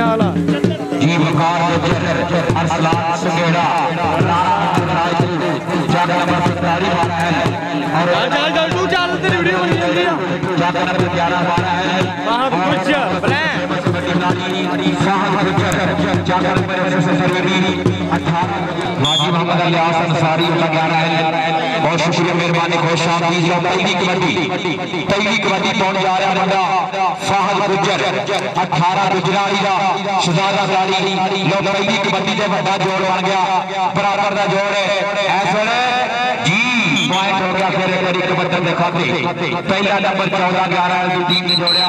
والا جی وقار جتر جی، ارسلان سنگیڑا۔ جاگ نمبر ستاری بارہ ہے۔ اور جاگ جاگ تو چال تیری ویڈیو بنی جاتی واجی محمد علی آسان ساری اللہ گیارہ ہے۔ بہت شکریہ، مہربانی، خوش آمدید۔ یا تیلی کبڈی تیلی کبڈی پہنچ جا رہا بندہ؟ فاہد گجر، اٹھارہ گجرائی دا شہزادہ ساری لو تیلی کبڈی دے بڑا جوڑ بن گیا، برابر دا جوڑ ہے۔ ایسے جی۔ پوائنٹ ہو گیا پھر ایک بڑی کبتر دکھاتے پہلا نمبر چودہ گیارہ ہے دو ٹیم نے جوڑیا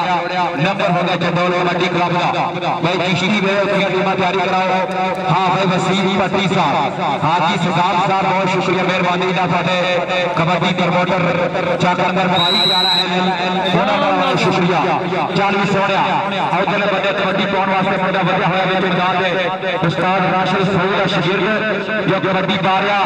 نمبر ہو گیا چندول کبڈی کلب کا بھائی کشتی میں اپنی ٹیمہ تیاری کراؤ ہاں بھائی وسیم پتی صاحب حاجی سزام صاحب بہت شکریہ مہربانی نہ پڑے کبڈی پروموٹر چاکندر بھائی جانا ہے تھوڑا بڑا شکریہ چالیس سوڑیا اور جنہ بڑے کبڈی پون واسطے پڑا بڑا ہویا میں بندار ہے استاد راشد سعودہ شگرد جو کبڈی باریا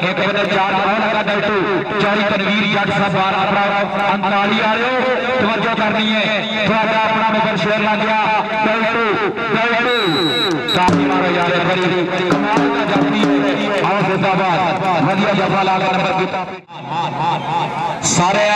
ایک بڑے چار بڑا لگا ڈیٹو چاری تنویر جٹ سا بار اپنا انتالی آ رہے ہو، توجہ کرنی ہے۔ تھوڑا اپنا مگر شیر لگ گیا۔ بیٹو بیٹو ساتھی مارو یار، بڑی کمال کا جاتی ہے۔ آؤ حیدرآباد ودیا جفا لا کر نمبر سارے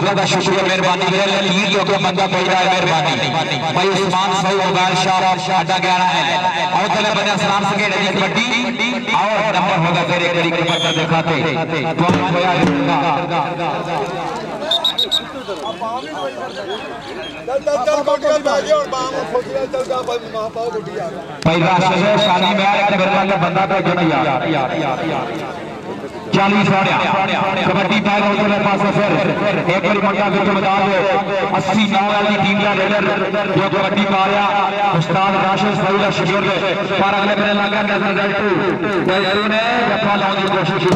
بہت زیادہ شکریہ مہربانی میرے لیے جو کہ بندہ کوئی رہا ہے، مہربانی۔ بھائی عثمان سعود عبار شاہ اٹھا گیا رہا ہے۔ اور طلب بنے اسلام سکے نجی بٹی اور نمبر ہوگا تیرے کری کے کر دکھاتے۔ تو ہم ہویا پہلا شہر شانی میں آیا کہ میرے بندہ پہ جو نہیں آیا چالیس آڑیا کبھٹی بیگ ہوتے ہوئے پاس پھر۔ ایک پر بڑی موٹا وچ بتا دے۔ اسی نو والی ٹیم کا ریڈر جو کبھٹی پا استاد راشد سعود کا شکر ہے پر اگلے پر لگا نظر ریڈ ٹو کوئی ہرو نے جفا لاؤن کی کوشش کی۔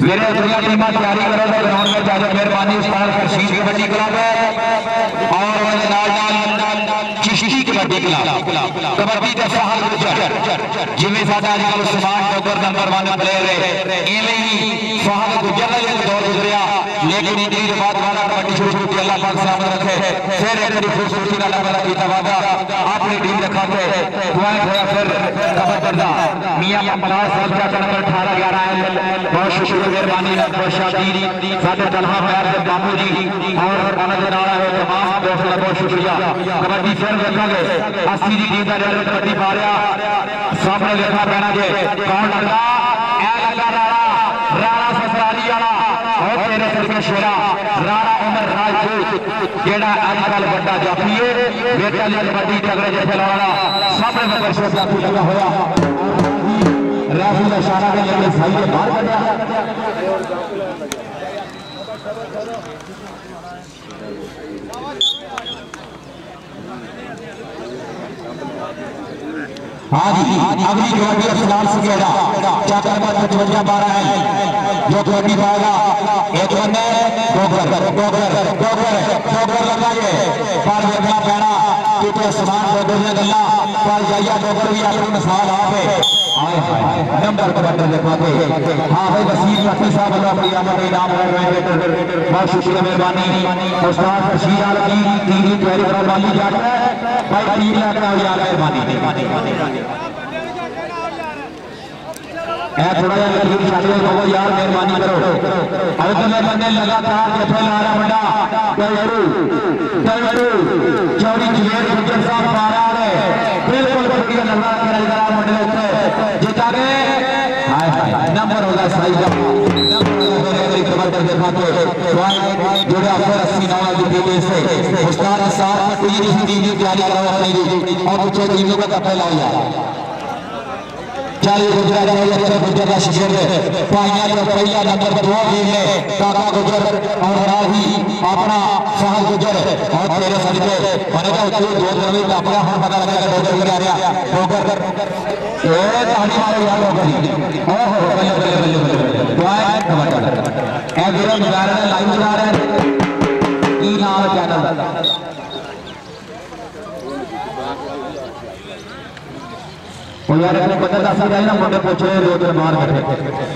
میرے دنیا ٹیمہ تیاری کرو گراؤنڈ میں جانے مہربانی، استاد خرشید کبڈی کلب ہے۔ اور نال جان کبڈی کا سہار کل سمان ڈوگر نمبر 1 پلیئر ہے۔ ایویں ہی سہار گجر دا ایک دور گزریا۔ لیکن ان دی بات والا کبڈی شروع کی اللہ پاک سلام رکھے۔ پھر ایک دی خوبصورتی دا کی تواضع اپنی ٹیم رکھا تے دعائیں ہویا پھر کبڈر دا میاں ممتاز صاحب کا نمبر 18 11 ہے۔ بہت شکر مہربانی، بہت شادی۔ ساڈے طلحہ پیار سے بابو جی اور انا جنالا ہے تمام بہت بہت بہت شکریہ کبڈی فیئر دیکھا گے اسی کی ٹیم کا ریال کبڈی پا سامنے دیکھنا پینا جی کون لگا اے لگا راڑا راڑا سسرالی والا اور تیرے سر کے شیرا راڑا عمر راجپوت جیڑا اج کل بڑا جاپی ہے بیٹا لے کبڈی تگڑے جیسے لاڑا سامنے نمبر شیر جاپی لگا ہوا ریفری کا اشارہ کے لیے صحیح باہر کھڑا ہاں جی اگلی کبڈی اب سلام سے کہہ رہا چاہتا ہے بات پچوجہ بارہ ہے جو کبڈی پائے گا ایک بندہ ہے گوگر گوگر گوگر گرر دو لگا یہ پار جگنا پیڑا کیونکہ سمان گوگر نے گلنا پار جائیہ گوگر بھی آخر میں سوال آپ ہے آئے نمبر پر ہاں بھائی وسیل صاحب اللہ کر رہے ہیں بہت شکریہ مہربانی۔ استاد رشید کی تیری جا رہا ہے۔ بھائی ہے اے تھوڑا شاہدے یار مہربانی کرو۔ بندے لارا بڑا چوری جیر خجر صاحب، پارا آگے ہائے ہائے، نمبر ہوگا سائیدہ نمبر ہوگا میرے اعتبار پر دیکھا تو پوائنٹ جوڑے آخر اسی نوہ کی ٹیمیں سے مستان صاحب ٹیم ہی ٹیمیں پیاری کروا رہی جی۔ اور مجھے جی، ٹیموں کا کپڑے لاؤ چالی گجرا دولت شکر ہے پائیاں جو پہلا نمبر دو گیم ہے کاکا گجر اور راہی اپنا سہل گجر اور تیرے صدقے بنے گا تو دو دروی ٹاپیا ہم پتہ لگا کہ دو دنوی کا ریا گوگر اے تاڑی مارے یار گوگر اوہ ہو بلے بلے بلے دوائیں کھواتا اے گرے گزارا لائیو گزارا کی نام چینل وہ یار اپنے بندہ داسی رہے نا منڈے پوچھے دو دن باہر بیٹھے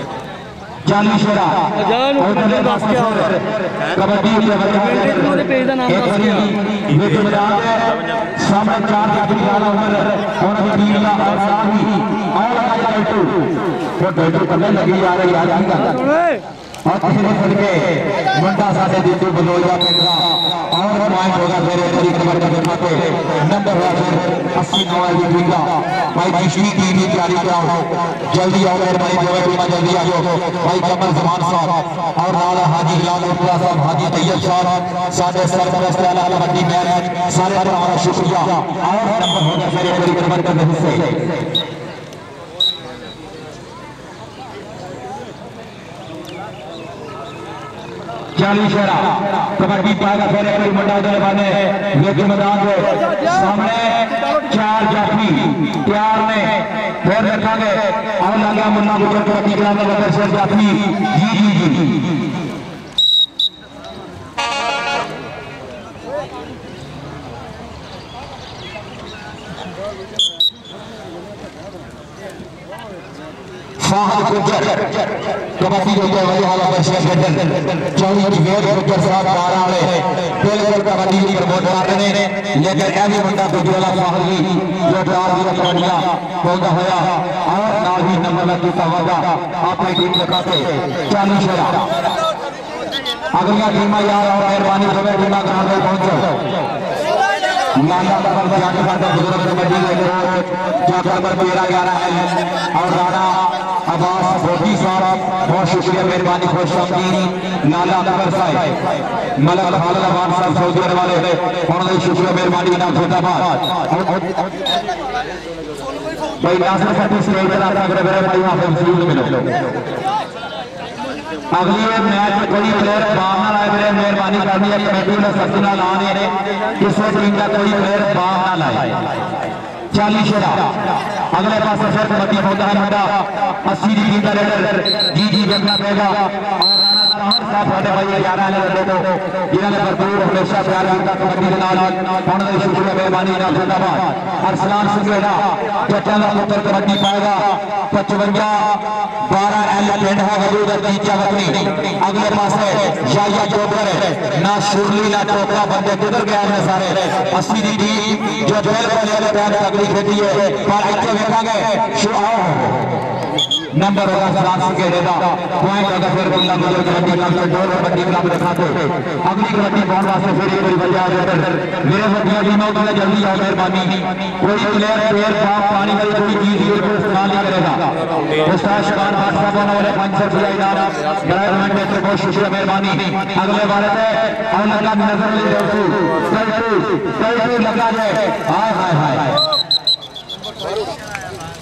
جالی شیرا اور بندے داس کیا ہو رہا کبڈی کے بندے ایک غریبی یہ جمعرات ہے سامنے چار جابری جانا عمر اور حبیلہ اور ساہی اور آیا ڈیٹو وہ ڈیٹو کرنے لگی یار یار یار ہاتھی مصر کے منٹہ ساتھ دیتو بلو جا پیٹھا اور پائنٹ ہوگا میرے طریق نمبر کے پاتے نمبر حاضر اسی نوائی بھی بھی گا بھائی بھائی شوی تیری تیاری کیا ہو جلدی آؤ میرے بھائی جوائے بھائی جلدی آئیو بھائی کمر زمان صاحب اور لالا حاجی لال اپلا صاحب حاجی طیب شاہر ساتھ سر پرستہ لالا بڑی میرے سر پر آمرا شکریہ۔ اور نمبر ہوگا میرے طریق نمبر کے پاتے چالی شہرہ کبھٹی پائے گا پھر ایک مٹا دل بانے لیکن مدان دو سامنے چار جاپنی پیار نے پھر رکھا گے اور لگا منہ بکر کو رکھی گرانے لگا سر جاپی جی جی جی فاہل کو جر کبھی جو کہ ولی حالا بچیا کھڑن چونی کی ویڈ روکر صاحب کارا آلے پیل گول کبھی جی پرموٹ کرنے لیکن ایمی بندہ کو جو اللہ فاہلی جو دار دیا کھڑیا کھولتا ہویا اور ناوی نمبر لکی تاوہدہ آپ نے ٹیم لکھا تھے چانی شرا اگر یا ٹیمہ یار اور ایر بانی سوے ٹیمہ کھانگل پہنچو۔ مولانا اکبر کیا اکبر کا بزرگ کمیٹی لائبریری کیا اکبر پہلا جا رہا ہے۔ اور رانا عباس بھوٹی صاحب، بہت شکریہ، مہربانی، خوش آمدید۔ نانا اکبر صاحب ملک خالد عباد صاحب سعودی عرب بہت شکریہ، مہربانی، جناب چھوٹا بات بھائی، ناصر صاحب سے اگر میرے بھائی، آپ کو ملو۔ اگلی میچ کوئی پلیئر باہر آئے پلیئر مہربانی کرنی ہے، کمیٹی نے سختی نہ لانے اس وقت ٹیم کا کوئی پلیئر باہر نہ لائے۔ چالیس شیرا اگلے پاس پھر مطلب ہوتا ہے ہمارا اسی ٹیم جی جی کرنا پڑے گا اور چوہان صاحب سارے دی نہ شورلی بندے گزر گئے جو نمبر ہوگا سلاسی کے ریڈا. پوائنٹ ہوگا پھر بندہ بزر کبڈی کام سے دور کبڈی کام سے کھاتے اگلی کبڈی بہت واسطے پھر ایک بڑی بڑی آگے میرے بڑی آگے نو دلے جلدی آگے مہربانی. کوئی پلیر پیر پاک پانی کا کوئی چیز یہ کو استعمال نہیں کرے گا. استاد شکان بات صاحب ہونے والے پانچ سو روپیہ ادارہ برائے رحمت میں شکر شکریہ مہربانی. اگلے بارت ہے اگلے کا نظر لے رسول سلسو سلسو لگا جائے آئے آئے آئے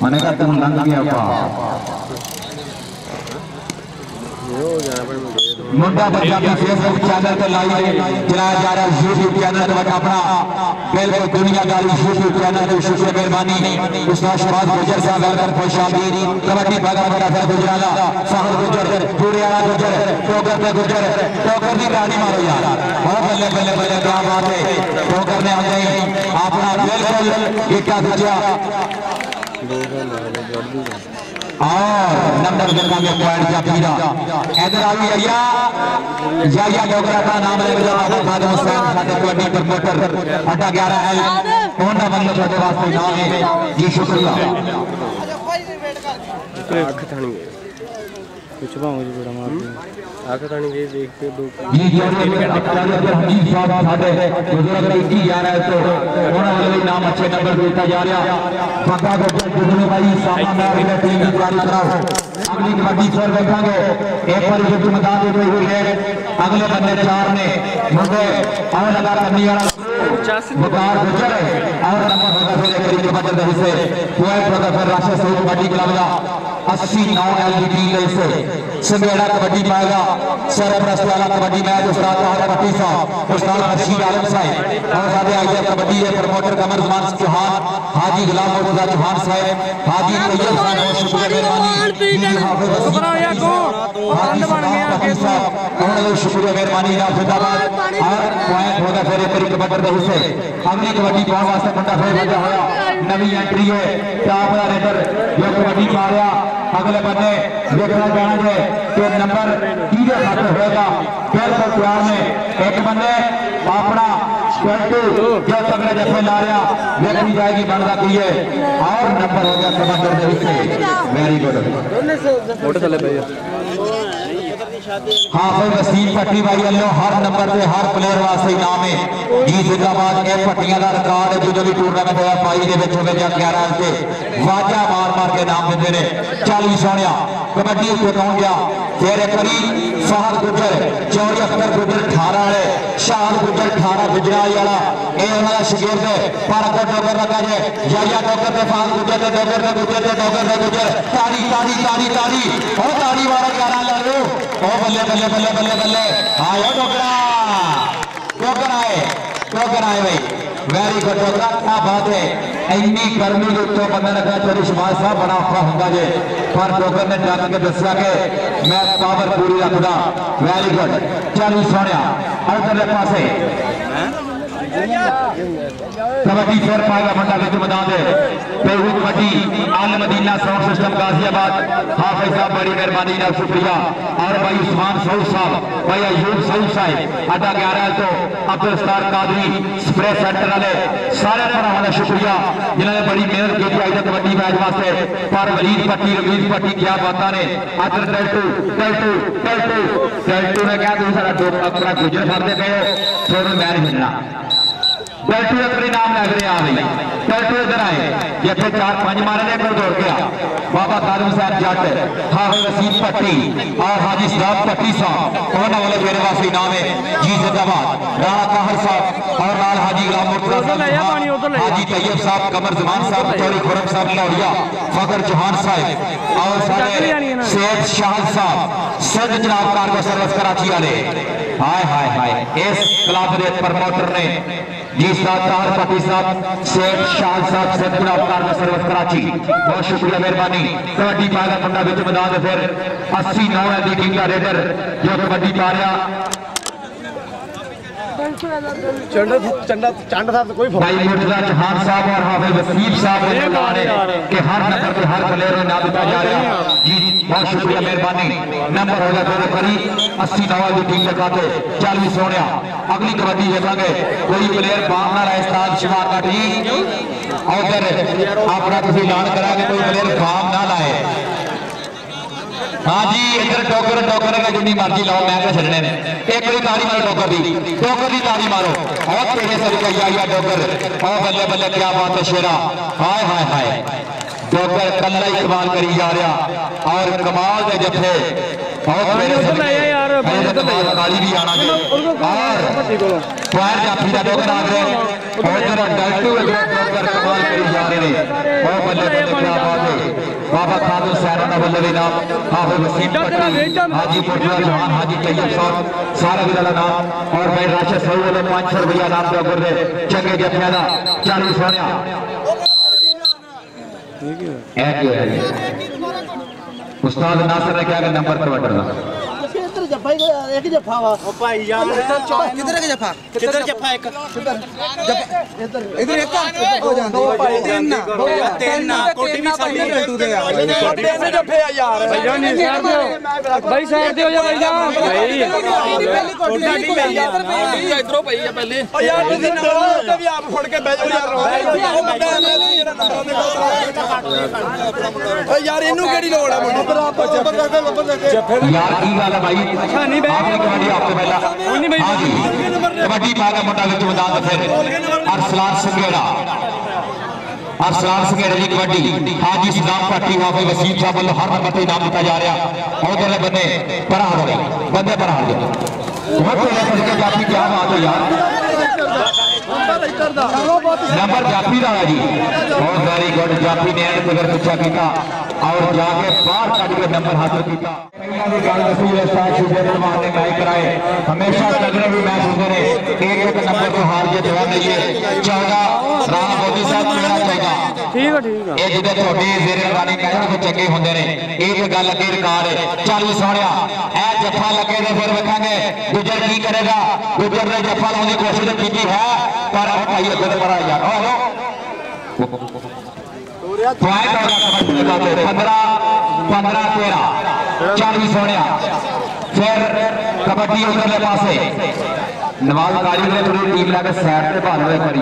میں نے کہا تم لنگ گیا پا منڈا پنجابی فیس بک چینل پہ لائیے چلایا جا رہا ہے یوٹیوب چینل پر اپنا بالکل دنیا دار یوٹیوب چینل پہ شکر مہربانی استاد شہباز گجر صاحب ویلکم خوش آمدید کبڈی بھاگا بڑا سر گجرالا ساحل گجر پورے گجر ٹوکر پہ گجر ٹوکر کی گاڑی مارو یار بہت بلے بلے بلے کیا بات ہے ٹوکر نے آ گئی اپنا بالکل ایک کا گجرا اور نمبر گردہ میں پوائنٹ جا پیرا ایدر آگی یا یا یا ڈوگرہ کا نام لے بلا آدھا خادم حسین خادم کوئی میٹر موٹر اٹھا گیارہ ہے۔ کونہ بندہ چھوٹے واسطے جی، نام ہے جی شکریہ کچھ باؤں جی بڑا مار دیں آکھانی اگلے بندے چار نے اسی نو ایل بی ٹی دے سے سنگیڑا کبڈی پائے گا سر پرستیالا کبڈی میں استاد تاہر پٹی صاحب استاد حشیر عالم صاحب ہم ساتھ آئیے کبڈی ہے پرموٹر کمر زمان چوہان حاجی غلام مرزا چوہان صاحب حاجی طیب جی، صاحب شکریہ مہرمانی نا فیدہ بات ہر پوائنٹ ہوتا فیرے پر کبٹر دہو سے ہم نے کبٹی پہا واسطہ کھنٹا فیرے بھی جہایا نوی انٹری ہوئے چاہ پہا ریٹر یہ کبٹی پہا رہا اگلے بندے دیکھنا جانے گے کہ نمبر تیجے خاطر ہوئے گا پیر پر قرآن میں ایک بندے اپنا ٹوینٹو جو تگڑے جیسے لاریا دیکھنی جائے گی بندہ کیے اور نمبر ہو گیا سبا کرنے سے میری گوڑا موٹے سلے بھائی ہاں وسیم پٹی بھائی اللہ، ہر نمبر پہ ہر پلیئر واسطے انعام ہے۔ جی زندہ باد یہ پٹیاں کا ریکارڈ ہے، جو بھی ٹورنامنٹ ہوا پائی دے وچ ہوے جا 11 تے واجہ مار مار کے نام دیندے نے 40 سونیا، کبڈی اوپر کون گیا؟ تیرے کری فہد گجر، چوری اختر گجر ٹھارا والے، شاہد گجر ٹھارا گجرائی والا۔ اے انہاں دا ہے پر ڈوگر لگا ڈوگر تے فہد گجر تے ڈوگر تے گجر تے ڈوگر تے گجر۔ تاری تاری تاری تاری۔ او تاری ਲਓ ਉਹ ਬੱਲੇ ਬੱਲੇ ਬੱਲੇ ਬੱਲੇ ਬੱਲੇ ਆਇਆ ਡੋਗਰਾ ਡੋਗਰ ਆਏ ਡੋਗਰ ਆਏ ਬਈ ਵੈਰੀ ਗੁੱਡ ਡੋਗਰਾ ਕੀ ਬਾਤ ਹੈ ਇੰਨੀ ਗਰਮੀ ਦੇ ਉੱਤੋਂ ਬੰਦਾ ਲੱਗਾ ਚੋਰੀ ਸ਼ਮਾਜ ਸਾਹਿਬ ਬੜਾ ਔਖਾ ਹੁੰਦਾ ਜੇ ਪਰ ਡੋਗਰ ਨੇ ਡੱਕ ਕੇ ਦੱਸਿਆ ਕਿ ਮੈਂ ਪਾਵਰ ਪੂਰੀ ਰੱਖਦਾ ਵੈਰੀ ਗੁੱਡ ਚਾਲੀ ਸੋਹਣਿਆ ਅਰਧਲੇ ਪਾਸੇ ਕਬੱਡੀ کبڈی سور پائے گا فنڈا کے جمعہ دے۔ پیروت مٹی آل مدینہ ساؤنڈ سسٹم گازی آباد حافظ صاحب بڑی مرمانی نے شکریہ۔ اور بھائی عثمان سعود صاحب، بھائی ایوب سعود صاحب، اڈا گیارہ تو عبدالستار قادری سپری سینٹر والے سارے پر دا شکریہ۔ جنہوں نے بڑی محنت کیتی اج تک کبڈی میچ واسطے۔ پر ولید پٹی روید پٹی کیا باتا نے۔ ادھر ڈلٹو ڈلٹو ڈلٹو ڈلٹو نے کہا تو سارا دو اپنا گجر سارتے دے تو میں میچ ملنا بیٹو اپنے نام لگ رہے آ گئی بیٹو ادھر آئے جیسے چار پانچ مارے نے پھر دوڑ گیا بابا خالم صاحب جٹ ہاں وسیم پٹی اور حاجی صاحب پٹی صاحب کون والے میرے واسطے نام ہے جی زندہ باد رانا صاحب اور لال حاجی غلام مرتضی صاحب حاجی طیب صاحب قمر زمان صاحب توری خرم صاحب لوریا فخر چوہان صاحب اور سارے سید شاہ صاحب سد جناب کارگو سروس کراچی والے ہائے ہائے ہائے اس کلاب پرموٹر نے جی ساتھ تار پتی ساتھ سیٹ شاہ ساتھ سیٹ پڑا افکار میں سروس کراچی۔ بہت شکریہ مہربانی۔ کبڈی پایا پنڈا بچ بنا دے پھر اسی نو ہے دی ٹیم کا ریڈر جو کبڈی پایا بھائی مرزا چہان صاحب اور حافظ وصیب صاحب نے کہ ہر نظر کے ہر پلیئر نے نام جا رہے ہیں بہت شکریہ مہربانی، نمبر ہوگا دونوں قریب اسی نواز کی ٹیم لگا دو چالیس سونیا۔ اگلی کبھتی دیکھا گے کوئی پلیئر باہر نہ رہے ساتھ شمار کا ٹیم۔ اور پھر آپ نے کسی اعلان کرا کہ کوئی پلیئر فارم نہ لائے۔ ہاں جی ادھر ٹوکر ٹوکر کے جنی مرضی لاؤ، میں تو چھڑنے نے۔ ایک کوئی تاری مارو ٹوکر دی۔ ٹوکر دی تاری مارو۔ اور پیڑے سر کا یا یا ٹوکر۔ اور بلے بلے، کیا بات ہے شیرہ ہائے ہائے ہائے۔ ٹوکر کلہ استعمال کری جا اور کمال دے جتھے بہت میرے سمجھے کالی بھی آنا گے اور پوائر جاپی دا ٹوکر آ گئے اور جنہ ڈلٹو ٹوکر کمال کری جا رہے ہیں۔ اور کیا بات ہے؟ بابا خادم سیرانہ بلے بھی نام حافظ وسیم پٹی حاجی پٹیہ جوان حاجی طیب صاحب سارا بھی دلہ نام۔ اور میں راشد سعود علیہ پانچ سر بھیا نام دے اگر چنگے جتھے دا چالیس ہونے استاد ناصر نے کیا کہ نمبر تو بٹر ایک جفا وا۔ او بھائی یار۔ دے یار تین ہو جا بھائی۔ جان یار یار۔ کی بھائی؟ کبڈی باغ مٹاوچ مدد پھر ارسلان سنگیڑا ارسلان سنگیڑا جی کبڈی۔ حاجی سلام پٹی وافی وسیم صاحب والوں ہر نمبر تے انعام دتا جا رہا۔ اوتھے بندے پرہا ہو رہے بندے پرہا ہو رہے بہت بڑا کبڈی کیا بات ہے یار نمبر جاپی رہا جی بہت ساری گوڈ جاپی نے اینڈ پگر پچھا کیتا اور جا کے پار کٹ کے نمبر حاصل کیتا ہمیشہ تگرے بھی میں ہوتے ہیں ایک ایک نمبر کو ہار کے جواب دئیے چاہتا رانا بودی صاحب میرا 14 ਠੀਕ ਹੈ ਠੀਕ ਹੈ ਇਹ ਜਿਹਦੇ ਤੁਹਾਡੇ ਜ਼ੇਰੇ ਕਹਿੰਦੇ ਕੋ ਚੰਗੇ ਹੁੰਦੇ ਨੇ। ਇਹ ਤੇ ਗੱਲ ਅੱਗੇ ਰਿਕਾਰਡ ਹੈ। ਸੋਹਣਿਆ ਇਹ ਜੱਫਾ ਲੱਗੇ ਤੇ ਫਿਰ ਵੇਖਾਂਗੇ ਗੁੱਜਰ ਕੀ ਕਰੇਗਾ। ਗੁੱਜਰ ਨੇ ਜੱਫਾ ਲਾਉਣ ਦੀ ਕੋਸ਼ਿਸ਼ ਕੀਤੀ ਹੈ, ਪਰ ਉਹ ਭਾਈ ਅੱਗੇ ਪਰਾ ਯਾਰ। ਓ ਹੋ ਗਿਆ ਕਬੱਡੀ 15 15 13 40 ਸੋਹਣਿਆ ਫਿਰ ਕਬੱਡੀ ਉਧਰਲੇ ਪਾਸੇ। ਨਵਾਜ਼ ਕਾਲੀ ਨੇ ਪੂਰੀ ਟੀਮ ਲੈ ਕੇ ਸਾਈਡ ਤੇ ਭਾਲ ਹੋਏ ਕਰੀ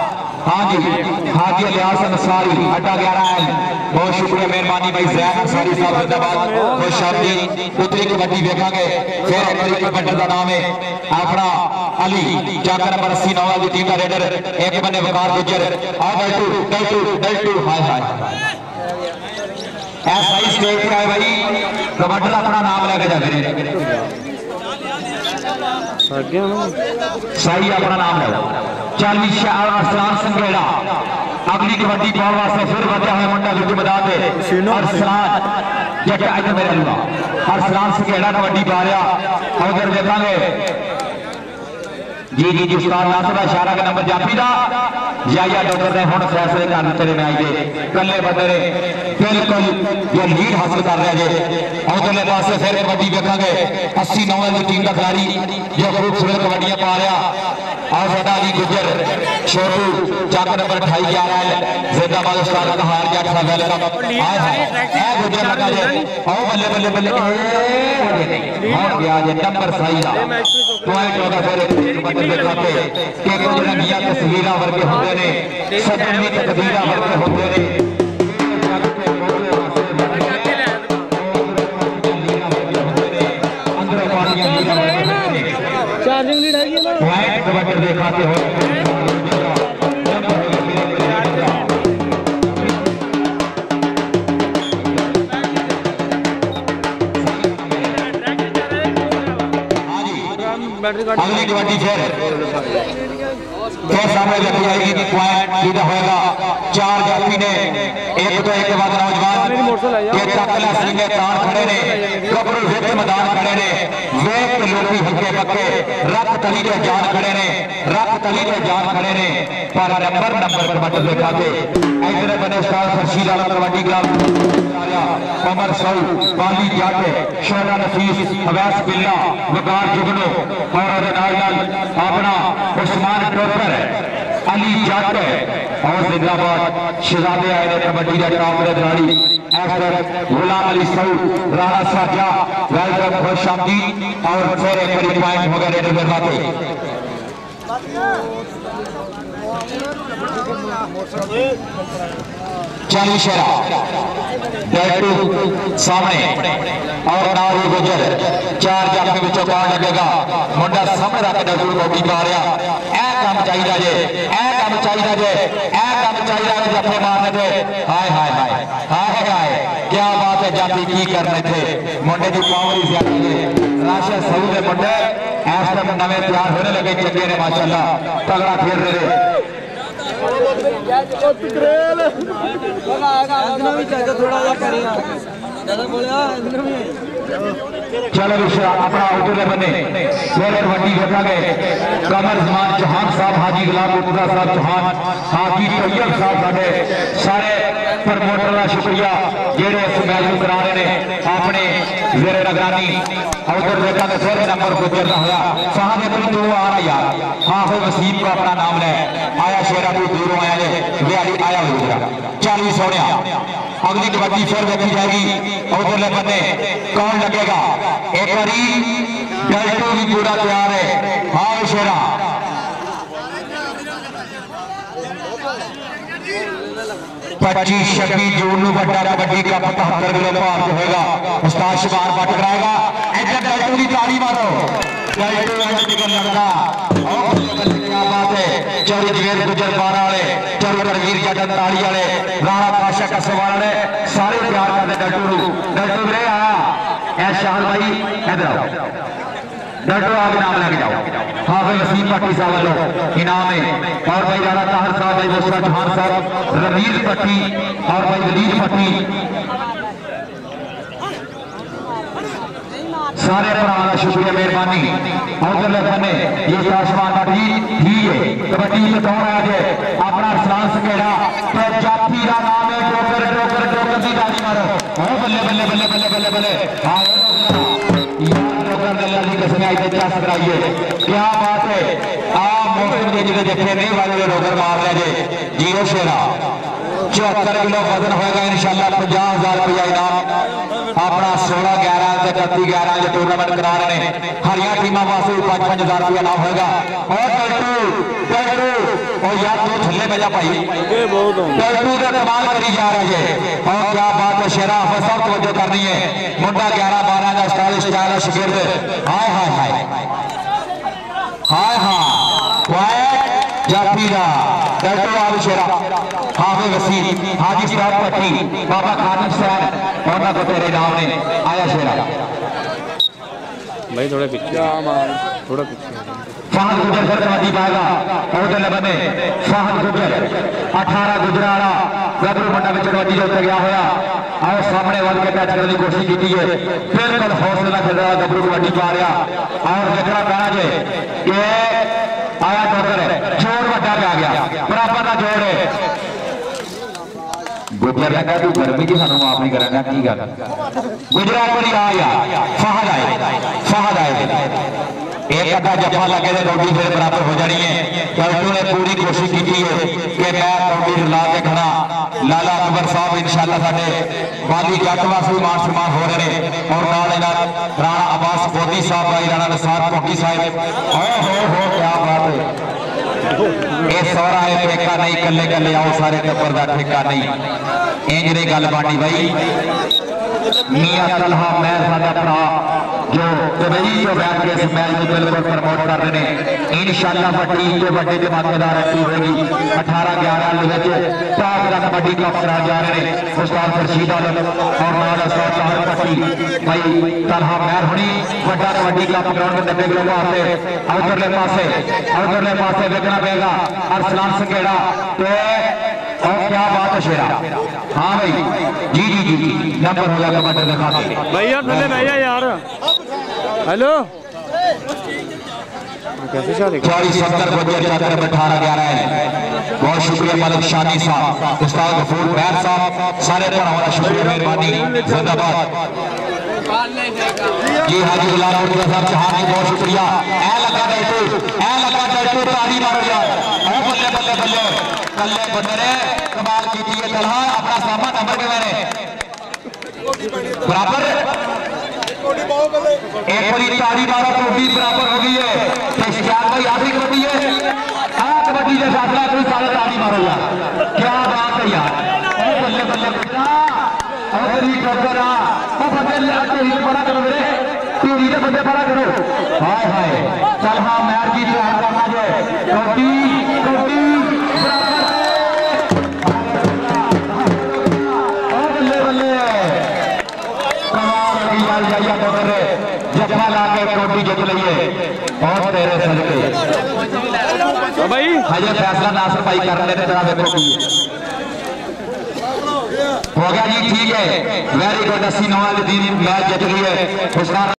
ہاں جی حاجی الیاس انصاری اڈا گیارہ ہے بہت شکریہ مہربانی بھائی زین انصاری صاحب زندہ باد۔ خوش آمدید۔ اتری کبڈی دیکھا گے پھر ایک بڑی کبڈر کا نام ہے۔ اپنا علی جاکر نمبر 80 نواز دی ٹیم کا ریڈر۔ ایک بنے وقار گجر۔ آ ڈلٹو ڈلٹو ڈلٹو ہائے ہائے۔ ایسا ہی سٹیج پہ آئے بھائی کبڈر اپنا نام لے کے جا رہے صحیح اپنا نام لے۔ چالی شاہ ارسلان سنگیڑا اگلی کبڈی پاؤ واسطے پھر بچا ہے منڈا گجو میدان دے ارسلان جٹا ادھر میرے لگا ارسلان سنگیڑا کبڈی رہا ادھر دیکھا گے۔ جی جی جی استاد ناصر اشارہ کا نمبر جاپی دا۔ یا یا ڈاکٹر نے ہن فیصلے کر دیتے نے میچ دے۔ کلے بندے نے بالکل جو لیڈ حاصل کر رہے جے ادھرلے پاسے پھر کبڈی دیکھا گے۔ 80 نو کی ٹیم کا کھلاڑی جو خوبصورت کبڈیاں پا رہا آفت علی گجر شوٹو چاکر نمبر اٹھائی گیارہ ہے۔ زیدہ باز استاد کہار گیا اٹھا ویلکم۔ اے گجر لگا دے او بلے بلے بلے۔ اے اور گیا جے نمبر سائیدہ پوائنٹ ہوگا پھر مطلب دیکھا پہ کہ کچھ نبیہ تصویرہ ورکے ہوتے نے سجنی تقدیرہ ورکے ہوتے نے چارجنگ لیڈ ہے یہ نا ہاں جی۔ بیٹری گاڑی پھر سامنے دیکھی جائے گی پوائنٹ لیڈر ہوئے گا چار جاتی نے ایک تو ایک بعد نوجوان یہ تاکلہ سنگے تان کھڑے نے کبر ویت مدان کھڑے نے ویت لوٹی ہلکے پکے رکھ تلی کے جان کھڑے نے رکھ تلی کے جان کھڑے نے پر نمبر نمبر کبڈی دے کھاتے ایدر بنے استاد فرشید آلہ کبڈی گرام عمر سو بالی جاتے شہرہ نفیس حویس بلہ وقار جگنو اور نال اپنا عثمان ٹوپر علی جاتے اور زندہ باد شہزادے آئے نے کبڈی کا top they دراڑی ایسر Ghulam Ali so Rana Saja, welcome خوش آمدید اور پھر ایک پوائنٹ ہو گئے ریڈر میں باتیں چالی شہرہ بیٹو سامنے۔ اور ناوی گجر۔ چار جاکے بچوں پار لگے گا۔ منڈا سامنے رکھ ڈیٹو کو بھی ماریا اے کام چاہی دا جے۔ اے کام چاہی دا جے۔ اے کام چاہی دا جے جفے مارنے دے ہائے ہائے ہائے ہائے۔ کیا بات ہے جاتی کی کرنے تھے منڈے کی پاوری زیادہ ہے راشہ سعود منڈے ایس تک تیار ہونے لگے چنگے نے ماشاءاللہ تگڑا پھیر رہے رہے چلو رشا اپنا ادھر بنے پھر کبڈی دیکھا گئے قمر زمان چوہان صاحب حاجی غلام اترا صاحب چوہان حاجی طیب صاحب ساڈے سارے پرموٹر کا شکریہ جہے اس میچ کرا رہے ہیں اپنے زیر نگرانی ادھر دیکھا گئے پھر نمبر گزر رہا ہوا صاحب اپنی تو آ رہا یار ہاں وہ وسیم کو اپنا نام لے آیا شیرہ کو دوروں آیا لے وہ آیا ہو گیا چالیس سوڑیا اگلی جی کبڈی پھر دیکھی جائے گی، اور ادھرلے بندے، کون لگے گا؟ ایک باری ڈلٹو بھی پورا تیار ہے ہاں شیرا۔ پچیس چھبیس جون نو بڑا کبڈی کا پتہتر کلو پار جو ہوئے گا استاد شبار بٹ کرائے گا۔ ادھر ڈلٹو کی تالی مارو۔ ڈلٹو نکل لگتا اور کیا بات ہے چوری جویر گجر والے چوری جٹن والے رانا پاشا سارے پیار کرتے آیا اے بھائی ادھر آؤ ڈٹو جاؤ حافظ وسیم پٹی صاحب والوں انعام ہے اور بھائی رانا طاہر صاحب بھائی بسرا جہان صاحب رمیز پٹی اور بھائی ولید پٹی سارے بھراؤں شکریہ مہربانی۔ حوصلے بنے یہ آسمان کا ہی ہے۔ کبڈی میں کون آ جائے اپنا ارسلان سکیڑا تو جاتی کا نام ہے ٹوکر ٹوکر ٹوکر دی گاڑی مارو ہاں بلے بلے بلے بلے بلے بلے۔ ہاں کیا بات ہے؟ آپ موسم دے جگہ دیکھے نہیں والے روکر مار لے جے جیرو شیرا۔ چوہتر کلو وزن ہوئے گا انشاءاللہ، پنجاہ ہزار روپیہ انعام۔ اپنا سولہ گیارہ کتی گیارہ جو ٹورنمنٹ کرا رہے ہیں ہریا ٹیمہ واسو پانچ پانچ ہزار روپیہ نام ہوئے گا اور ٹلٹو ٹلٹو اور یا دو چھلے میں جا پائی ٹلٹو کا کمال کری جا رہے ہیں اور کیا بات ہے شیرا حافظ توجہ کرنی ہے منڈا گیارہ بارہ کا اسٹال اشتہار شگرد ہائے ہائے ہائے ہائے ہاں کوائٹ جا پیدا ٹلٹو آب شیرا حافظ وسیع حاجی صاحب پٹھی بابا خانم صاحب ہونا کو تیرے نام نے آیا شیرا۔ بھائی تھوڑا پیچھے۔ تھوڑا پیچھے۔ فہد گجر سرمدی پائے عہد لبن فہد گجر اٹھارہ گجراڑا گدرو منڈا وچ وڈی جو گیا ہویا۔ اور سامنے وال کے ٹچ کرنے کی کوشش کیتی ہے بالکل حوصلہ چھڑا گدرو وڈی پا رہا۔ اور جکڑا پینا جے کہ آیا ڈاکٹر جوڑ وڈا پہ آ گیا۔ برابر دا جوڑ ہے۔ روکنا ہے تو گرمی کی سانو معاف نہیں کرنا کی گل گجرات والی آیا۔ فہد آئے۔ فہد آئے۔ ایک ادھا جفا لگے تو روٹی پھر برابر ہو جانی ہے۔ کیونکہ نے پوری کوشش کی ہے کہ میں روٹی رلا کے کھڑا۔ لالا اکبر صاحب انشاءاللہ ساڈے والی جٹ واسطے مان سمان ہو رہے ہیں۔ اور نال یہاں رانا عباس گودی صاحب، بھائی رانا نصار کوکی صاحب۔ ہو ہو ہو کیا بات ہے۔ ਇਹ ਸੌਰਾ ਹੈ ਠੇਕਾ ਨਹੀਂ ਕੱਲੇ ਕੱਲੇ ਆਓ ਸਾਰੇ ਟੱਬਰ ਦਾ ਠੇਕਾ ਨਹੀਂ ਇੰਜ ਦੀ ਗੱਲ ਬਾਣੀ ਬਾਈ میاں تلہا میر صاحب پرا جو قبیلی جو بیٹھ کے اس میچ کو بالکل پرموٹ کر رہے ہیں۔ انشاءاللہ پٹی کے بڑے دھماکے دار ایکٹیو ہوگی اٹھارہ گیارہ لگے کے پاک کا بڑی کا کرا جا رہے ہیں۔ مستان فرشید عالم اور نال استاد طاہر پٹی بھائی تلہا میر ہونی بڑا کبڈی کلب گراؤنڈ میں ڈبے آتے اوکر لے پاسے اوکر لے پاسے ویکھنا بے گا ارسلان سکیڑا تے ہاں، کیا بات ہے شیرا؟ ہاں بھائی جی جی جی جی نمبر ہو جائے کمنٹ بھائی بھیا پہلے بھیا یار۔ ہیلو چوبیس ستر بجے چاہتے ہیں گیا گیارہ ہے بہت شکریہ ملک شانی صاحب استاد غفور بیر صاحب سارے پر ہمارا شکریہ مہربانی زندہ بات جی ہاں، حاجی غلام مرتضی صاحب چہانی جی، بہت شکریہ۔ اے لگا دیتو اے لگا دیتو تاری آ جائے بلے بلے بلے بھٹرے کمال کی تیئے تلہا اپنا سامان نمبر کے بارے۔ برابر؟ ایک پوری تاری بارہ کوٹی برابر ہو گئی ہے۔ تشکیار بھائی آدھی کبھی ہے؟ ہاں کبھی جیسے آدھا کوئی سارے تاری مارو یار کیا بات ہے یار؟ بلے بلے بلے بٹرا اوہری کبرا او بندے لڑکے ہی بڑا کرو میرے۔ تیری دے بندے بڑا کرو۔ ہائے ہائے، چل ہاں میار کی جو بھائی فیصلہ ناصر بھائی کر لیتے ذرا دیکھو کی ہو گیا جی ٹھیک ہے۔ ویری گوڈ اسی نوال دین میں جیت گئی ہے۔